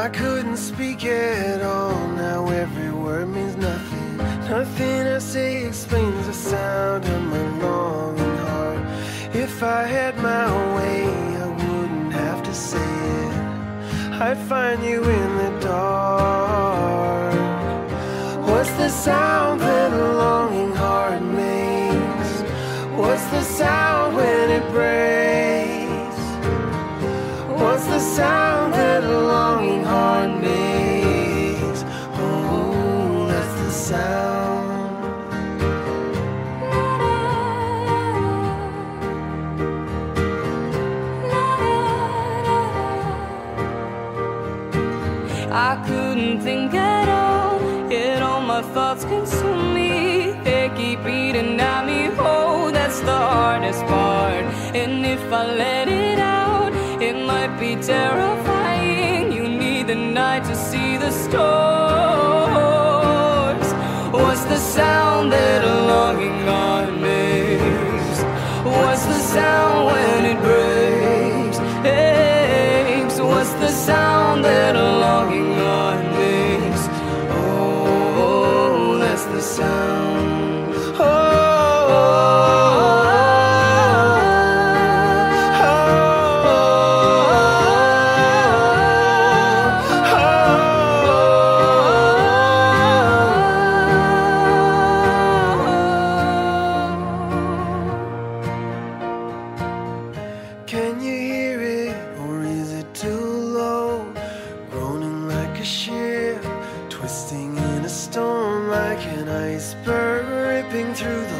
I couldn't speak at all. Now every word means nothing. Nothing I say explains the sound of my longing heart. If I had my way, I wouldn't have to say it. I'd find you in the dark. What's the sound that I couldn't think at all, yet all my thoughts consume me. They keep eating at me. Oh, that's the hardest part. And if I let it out, it might be terrifying. You need the night to see the stars. What's the sound that a longing heart makes? What's the sound when it breaks? What's the sound that a Oh, Can you hear it, or is it too low? Groaning like a ship, twisting an iceberg ripping through the